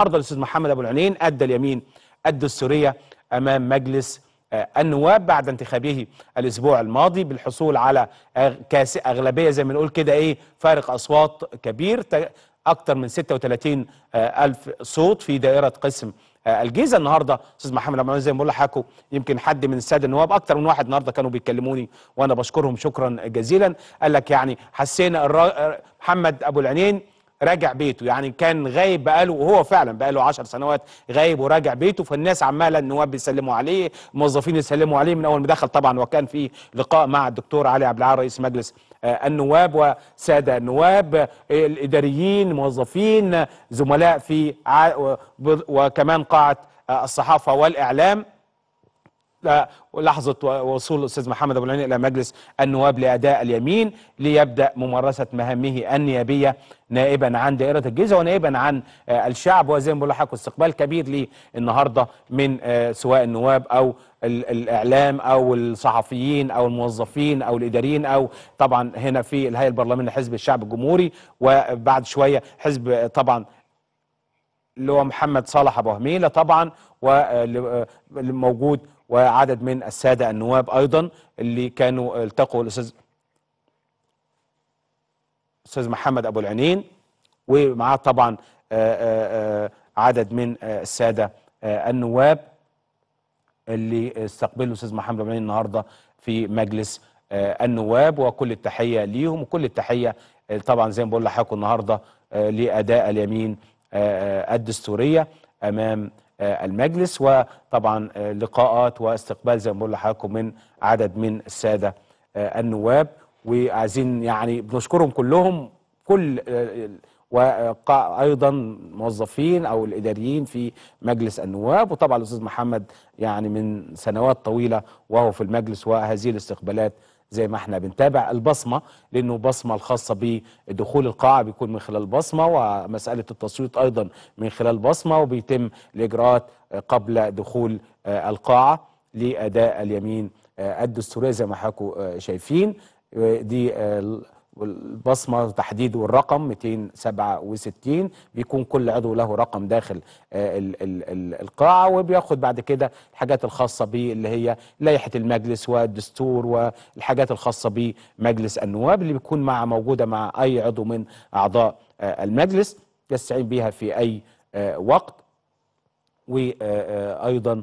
النهارده الأستاذ محمد أبو العينين أدى اليمين الدستوريه أمام مجلس النواب بعد انتخابه الأسبوع الماضي بالحصول على كاس أغلبية زي ما نقول كده إيه فارق أصوات كبير أكثر من 36 ألف صوت في دائرة قسم الجيزة النهارده أستاذ محمد العينين زي ما بقول لحضراتكم يمكن حد من السادة النواب أكثر من واحد النهارده كانوا بيكلموني وأنا بشكرهم شكرا جزيلا قال لك يعني حسينا. محمد أبو العينين راجع بيته. يعني كان غايب بقاله وهو فعلا بقاله 10 سنوات غايب وراجع بيته. فالناس عمالة النواب بيسلموا عليه الموظفين يسلموا عليه. من أول ما دخل طبعا وكان في لقاء مع الدكتور علي عبد العال رئيس مجلس النواب وسادة النواب الإداريين موظفين زملاء في وكمان قاعة الصحافة والإعلام. لحظة وصول الأستاذ محمد أبو العينين إلى مجلس النواب لأداء اليمين ليبدأ ممارسة مهامه النيابية نائبا عن دائرة الجيزة ونائبا عن الشعب. وزي ما بقول لحضرتك استقبال كبير ليه النهاردة من سواء النواب أو الإعلام أو الصحفيين أو الموظفين أو الإداريين أو طبعا هنا في الهيئة البرلمانية حزب الشعب الجمهوري. وبعد شوية حزب طبعا اللي هو محمد صالح أبو هميلة طبعا وموجود وعدد من السادة النواب أيضا اللي كانوا التقوا الاستاذ أستاذ محمد أبو العينين ومعاه طبعا عدد من السادة النواب اللي استقبلوا الاستاذ محمد أبو العينين النهارده في مجلس النواب. وكل التحية ليهم وكل التحية طبعا زي ما بقول لحضراتكم النهارده لأداء اليمين الدستورية أمام المجلس وطبعا لقاءات واستقبال زي ما بقول لحضراتكم من عدد من السادة النواب. وعايزين يعني بنشكرهم كلهم كل وأيضا موظفين أو الإداريين في مجلس النواب. وطبعا الأستاذ محمد يعني من سنوات طويلة وهو في المجلس وهذه الاستقبالات زي ما إحنا بنتابع البصمة لأنه بصمة الخاصة بدخول القاعة بيكون من خلال بصمة ومسألة التصويت أيضا من خلال بصمة وبيتم الإجراءات قبل دخول القاعة لأداء اليمين الدستورية زي ما حضراتكم شايفين. دي البصمه تحديد والرقم 267 بيكون كل عضو له رقم داخل ال القاعة وبياخد بعد كده الحاجات الخاصة به اللي هي لائحة المجلس والدستور والحاجات الخاصة بمجلس النواب اللي بتكون مع موجودة مع أي عضو من أعضاء المجلس يستعين بها في أي وقت وأيضا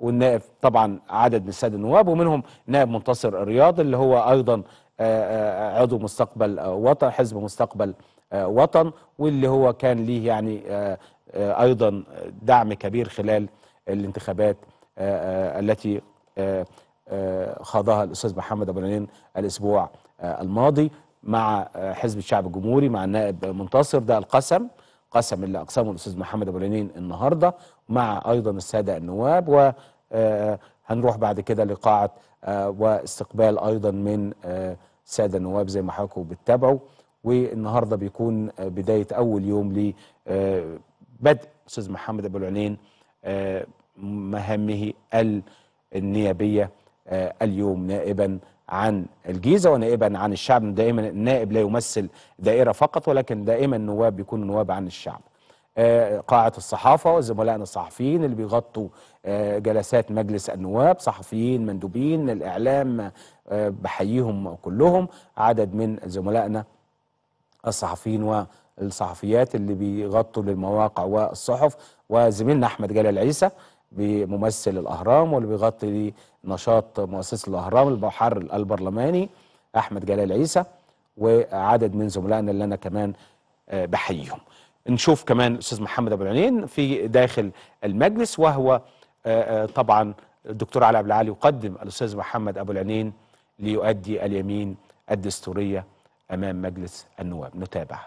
والنائب طبعا عدد من السادة النواب ومنهم نائب منتصر الرياض اللي هو أيضا عضو مستقبل وطن حزب مستقبل وطن واللي هو كان ليه يعني أيضا دعم كبير خلال الانتخابات التي خاضها الأستاذ محمد أبو العينين الأسبوع الماضي مع حزب الشعب الجمهوري مع النائب منتصر ده القسم. قسم اللي أقسمه الأستاذ محمد أبو العينين النهارده مع أيضا السادة النواب وهنروح بعد كده لقاعة واستقبال أيضا من السادة النواب زي ما حضراتكم بتتابعوا. والنهاردة بيكون بداية أول يوم لبدء أستاذ محمد أبو العينين مهامه النيابية اليوم نائبا عن الجيزة ونائبا عن الشعب دائما النائب لا يمثل دائرة فقط ولكن دائما النواب بيكونوا نواب عن الشعب. قاعة الصحافة وزملائنا الصحفيين اللي بيغطوا جلسات مجلس النواب صحفيين مندوبين الإعلام بحييهم كلهم عدد من زملائنا الصحفيين والصحفيات اللي بيغطوا للمواقع والصحف وزميلنا أحمد جلال عيسى بممثل الأهرام واللي بيغطي نشاط مؤسسة الأهرام البحر البرلماني أحمد جلال عيسى وعدد من زملائنا اللي أنا كمان بحييهم. نشوف كمان الاستاذ محمد أبو العينين في داخل المجلس وهو طبعا الدكتور علي عبد العالي يقدم الأستاذ محمد أبو العينين ليؤدي اليمين الدستورية أمام مجلس النواب نتابع